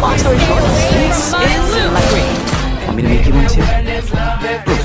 Long story short, this is Lecrae. Want me to make you one too?